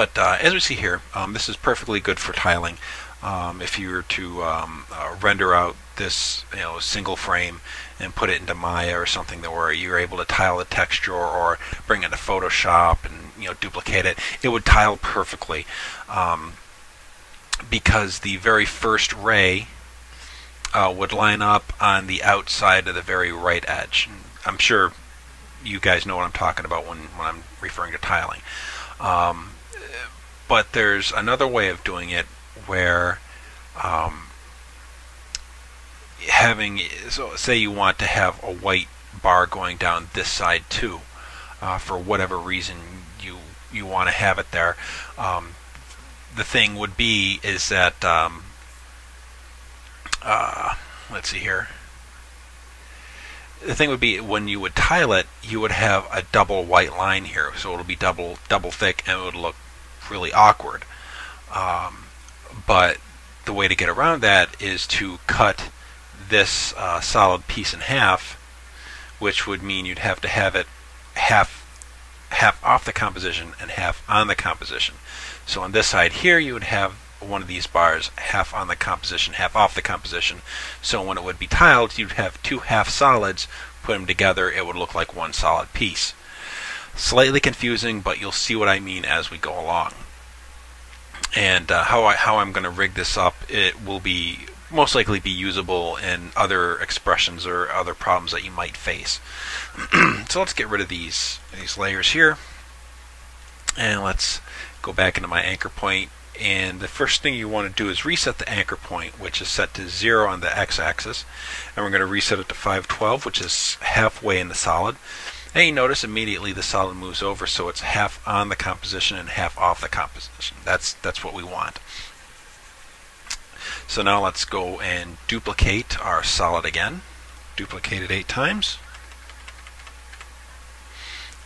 But uh, as we see here, um, this is perfectly good for tiling. Um, if you were to um, uh, render out this you know single frame and put it into Maya or something where you're able to tile the texture or, or bring it to Photoshop and you know duplicate it, it would tile perfectly um, because the very first ray uh, would line up on the outside of the very right edge. I'm sure you guys know what I'm talking about when, when I'm referring to tiling. Um, but there's another way of doing it where um, having so say you want to have a white bar going down this side too uh, for whatever reason you you want to have it there um, the thing would be is that um, uh, let's see here. The thing would be when you would tile it you would have a double white line here so it'll be double double thick and it would look really awkward um, but the way to get around that is to cut this uh, solid piece in half, which would mean you'd have to have it half half off the composition and half on the composition. So on this side here, you would have one of these bars half on the composition, half off the composition. So when it would be tiled, you'd have two half solids, put them together, it would look like one solid piece. Slightly confusing, but you'll see what I mean as we go along and uh, how I how I'm going to rig this up, it will be most likely be usable in other expressions or other problems that you might face. so let's get rid of these these layers here, and let's go back into my anchor point. And the first thing you want to do is reset the anchor point, which is set to zero on the x-axis, and we're going to reset it to 512, which is halfway in the solid. And you notice immediately the solid moves over so it's half on the composition and half off the composition. That's, that's what we want. So now let's go and duplicate our solid again. Duplicate it eight times.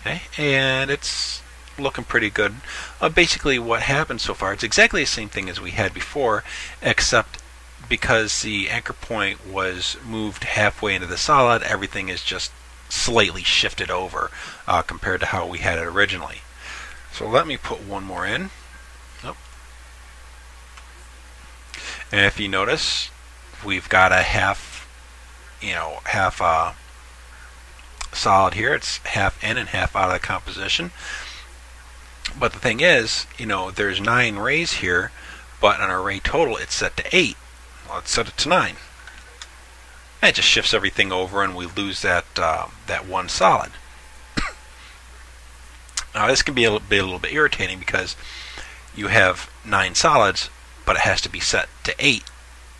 Okay, and it's looking pretty good. Uh, basically what happened so far, it's exactly the same thing as we had before, except because the anchor point was moved halfway into the solid, everything is just slightly shifted over uh, compared to how we had it originally. So let me put one more in. Nope. And if you notice, we've got a half, you know, half uh, solid here. It's half in and half out of the composition. But the thing is, you know, there's nine rays here, but on our ray total, it's set to eight. Let's set it to nine. And it just shifts everything over and we lose that, uh, that one solid. now this can be a be a little bit irritating because you have nine solids, but it has to be set to eight,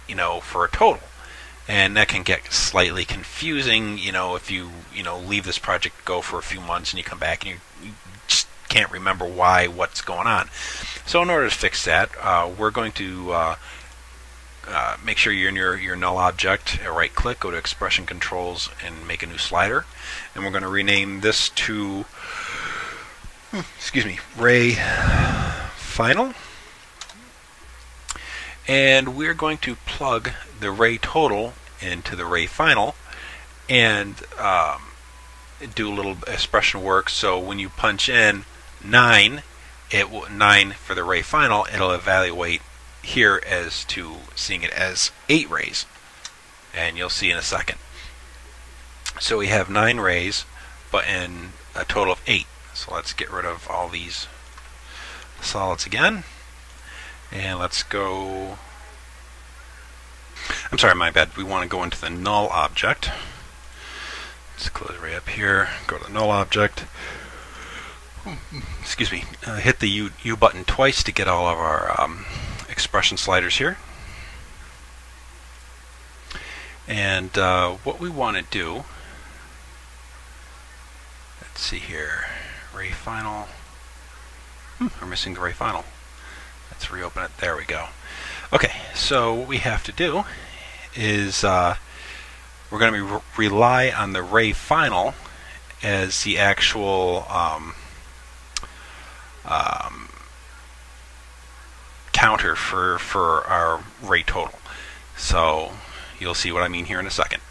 you know, for a total. And that can get slightly confusing, you know, if you, you know, leave this project go for a few months and you come back and you, you just can't remember why, what's going on. So in order to fix that, uh, we're going to uh, uh, make sure you're in your, your null object, right click, go to expression controls and make a new slider. And we're going to rename this to, excuse me, ray final. And we're going to plug the ray total into the ray final and um, do a little expression work. So when you punch in 9, it will, 9 for the ray final, it'll evaluate here as to seeing it as 8 rays. And you'll see in a second. So we have 9 rays, but in a total of 8. So let's get rid of all these solids again. And let's go... I'm sorry, my bad. We want to go into the null object. Let's close right up here. Go to the null object. Excuse me. Uh, hit the U, U button twice to get all of our um, expression sliders here. And uh, what we want to do, let's see here, ray final. Hmm, we're missing the ray final. Let's reopen it. There we go. Okay, so what we have to do is uh, we're going to re rely on the ray final as the actual um, um, counter for, for our ray total. So you'll see what I mean here in a second.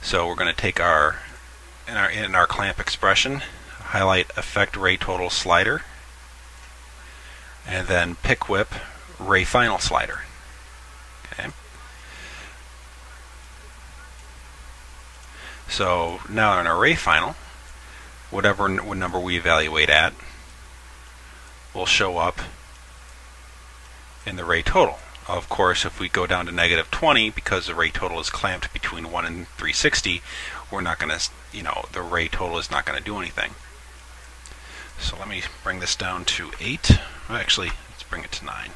So we're going to take our in our in our clamp expression, highlight effect ray total slider, and then pick whip ray final slider. Okay. So now in our ray final, whatever number we evaluate at will show up in the ray total. Of course, if we go down to negative 20, because the ray total is clamped between 1 and 360, we're not going to, you know, the ray total is not going to do anything. So let me bring this down to 8. Actually, let's bring it to 9.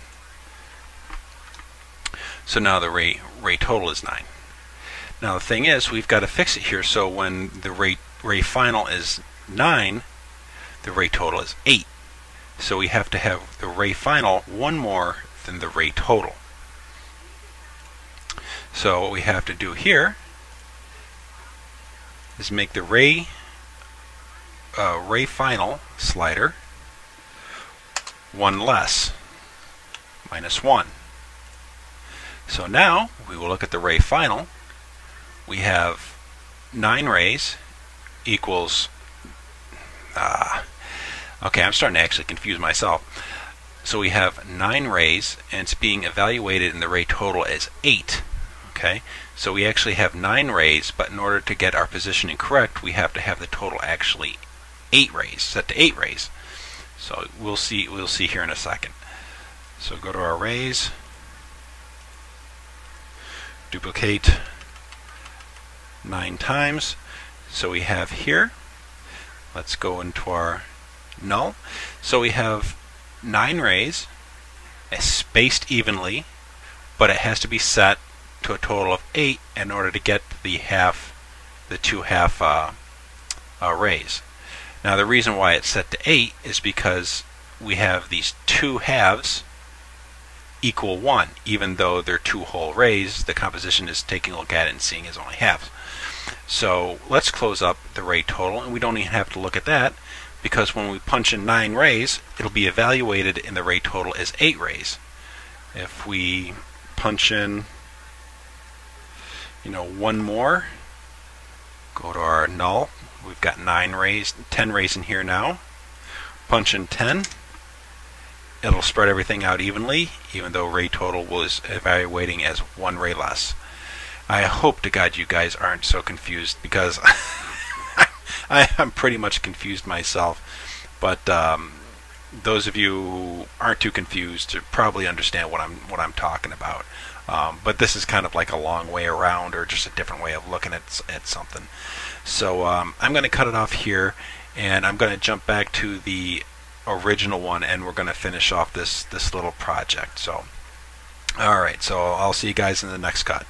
So now the ray, ray total is 9. Now the thing is, we've got to fix it here so when the ray, ray final is 9, the ray total is 8. So we have to have the ray final one more than the ray total. So what we have to do here is make the ray uh, ray final slider one less minus 1. So now we will look at the ray final. We have 9 rays equals uh, okay I'm starting to actually confuse myself so we have 9 rays and it's being evaluated in the ray total as 8 okay? So we actually have 9 rays but in order to get our positioning correct we have to have the total actually 8 rays set to 8 rays. So we'll see we'll see here in a second. So go to our rays. Duplicate 9 times. So we have here let's go into our null. So we have 9 rays spaced evenly but it has to be set to a total of 8 in order to get the half, the two half uh, uh, rays. Now the reason why it's set to 8 is because we have these two halves equal 1. Even though they're two whole rays, the composition is taking a look at it and seeing is only halves. So let's close up the ray total, and we don't even have to look at that because when we punch in 9 rays, it'll be evaluated in the ray total as 8 rays. If we punch in you know, one more. Go to our null. We've got 9 rays, 10 rays in here now. Punch in 10. It'll spread everything out evenly, even though ray total was evaluating as one ray less. I hope to God you guys aren't so confused because I am pretty much confused myself. But um, those of you who aren't too confused to probably understand what I'm what I'm talking about. Um, but this is kind of like a long way around or just a different way of looking at, at something. So um, I'm going to cut it off here and I'm going to jump back to the original one and we're going to finish off this, this little project. So, Alright, so I'll see you guys in the next cut.